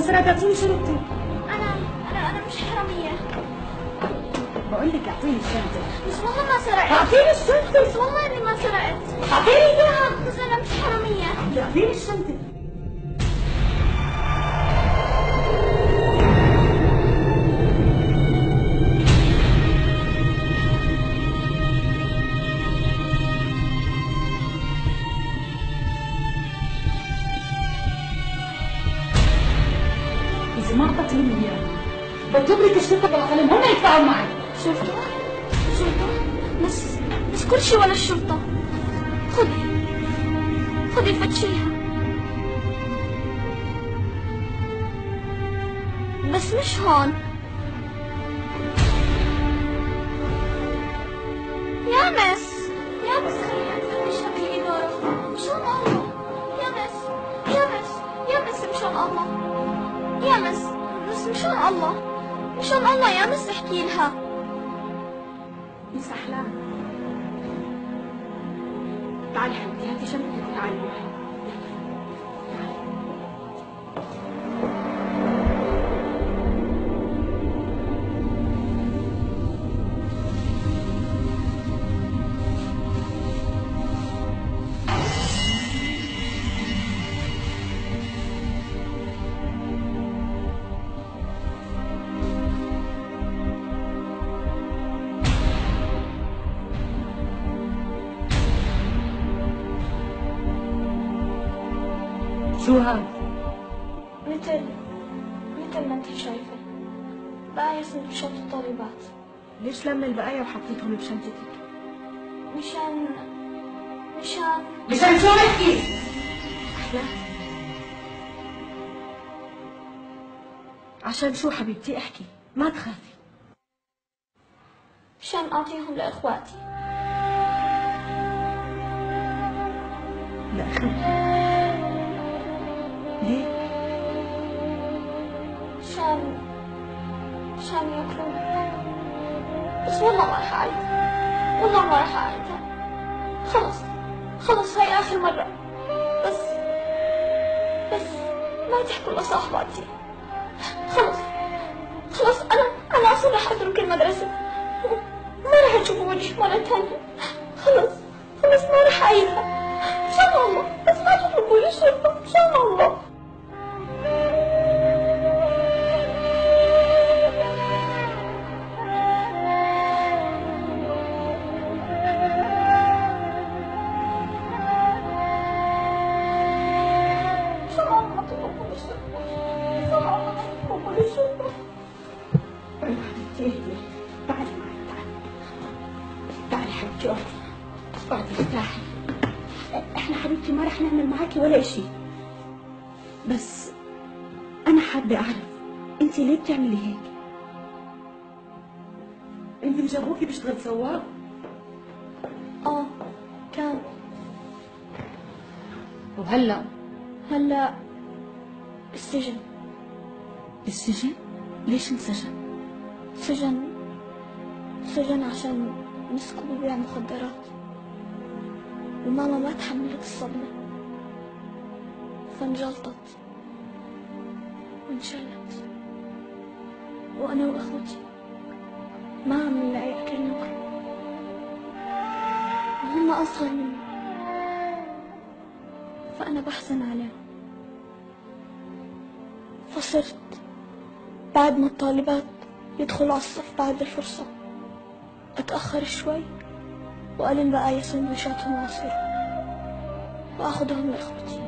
طيب اعطيني شنطتي أنا أنا أنا مش حرامية. بقول لك أعطيني الشنطة. بس والله ما سرقت. أعطيني الشنطة. بس والله إني ما سرقت. أعطيني إياها. بس أنا مش حرامية. أعطيني الشنطة. أعطتني إياها بجيب لك الشرطة بالقلم هم يدفعوا معي. شرطة؟ شرطة؟ بس بس كل شيء ولا الشرطة. خذي خذي فتشيها بس مش هون. يا مس. يا مس خلينا نفتشها بالإدارة مشان الله. يا مس. يا مس. يا مس مشان الله. يا مس. مشان الله مشان الله يا مس احكي لها مس أحلام تعالي حبيبتي هاتي شنطتك وتعالي معي شو هذا؟ مثل مثل ما انت شايفة بقى اسم شنطة الطالبات ليش لما البقايا وحطيتهم بشنطتك؟ مشان مشان مشان شو احكي؟ عشان شو حبيبتي احكي ما تخافي مشان اعطيهم لاخواتي لا مشان مشان ياكلون بس والله ما راح اعيدها والله ما راح اعيدها خلص خلص هاي آخر مرة بس. بس. ما تحكوا لصاحباتي خلص خلص أنا أنا أصلا راح اترك المدرسة ما راح تشوفوا وجهي مرة ثانية خلص خلص ما راح اعيدها ان شاء الله بس ما لي الشرطة ان شاء الله اقعدي ارتاحي إحنا حبيبتي ما رح نعمل معاكي ولا إشي. بس أنا حابة أعرف انت ليه بتعملي هيك؟ انت مجابوكي بيشتغل سواق؟ آه كان. وهلأ؟ هلأ السجن. بالسجن ليش انسجن؟ سجن سجن عشان مسكوا ببيع مخدرات. وماما ما تحملت الصدمة. فانجلطت وانشلت. وأنا وأخوتي ما عم نلاقي أكل ناكل وهم أصغر مني. فأنا بحزن عليهم. فصرت بعد ما الطالبات يدخلوا على الصف بعد الفرصة. أتأخر شوي. وألم بقايا سندويشاتهم وعصير وأخذهم لإخوتي